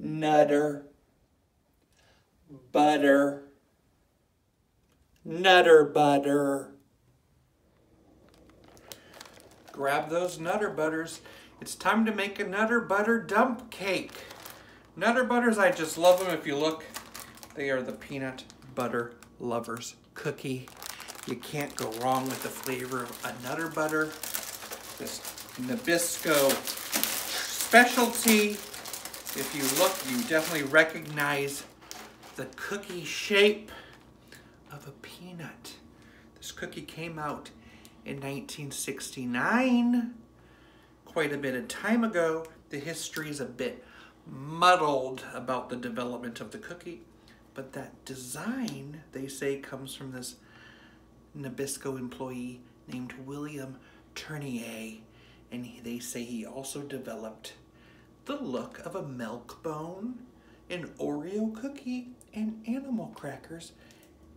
nutter, butter, nutter butter. Grab those nutter butters. It's time to make a nutter butter dump cake. Nutter butters, I just love them. If you look, they are the peanut butter lovers cookie. You can't go wrong with the flavor of a nutter butter. This Nabisco specialty. If you look, you definitely recognize the cookie shape of a peanut. This cookie came out in 1969, quite a bit of time ago. The history is a bit muddled about the development of the cookie, but that design, they say, comes from this Nabisco employee named William Turnier, and he, they say he also developed the look of a milk bone, an Oreo cookie, and animal crackers,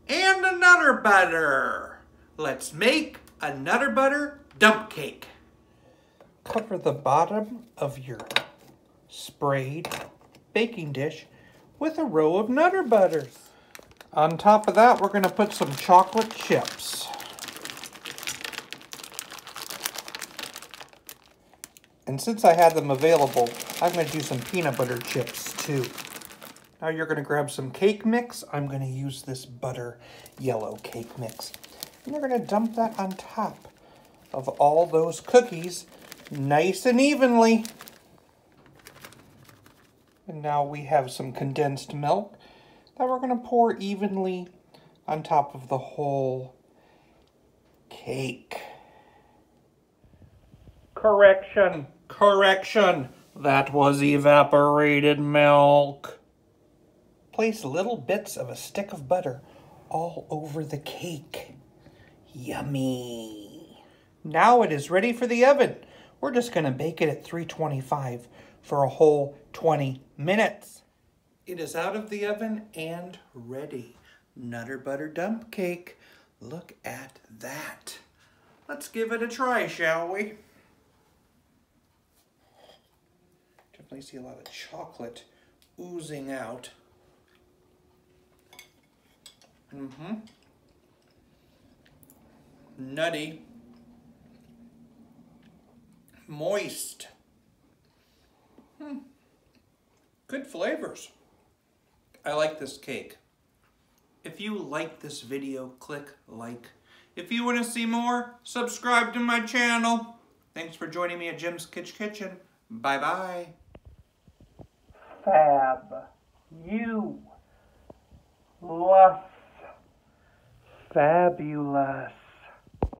and a nutter butter. Let's make a nutter butter dump cake. Cover the bottom of your sprayed baking dish with a row of nutter butters. On top of that, we're going to put some chocolate chips. And since I had them available, I'm going to do some peanut butter chips too. Now you're going to grab some cake mix. I'm going to use this butter yellow cake mix. And you're going to dump that on top of all those cookies nice and evenly. And now we have some condensed milk that we're going to pour evenly on top of the whole cake. Correction, correction. That was evaporated milk. Place little bits of a stick of butter all over the cake. Yummy. Now it is ready for the oven. We're just going to bake it at 325 for a whole 20 minutes. It is out of the oven and ready. Nutter butter dump cake. Look at that. Let's give it a try, shall we? Definitely see a lot of chocolate oozing out. Mm-hmm. Nutty. Moist. Hmm. Good flavors. I like this cake. If you like this video, click like. If you want to see more, subscribe to my channel. Thanks for joining me at Jim's Kitsch Kitchen. Bye-bye. Fab. You. Lust. Fabulous.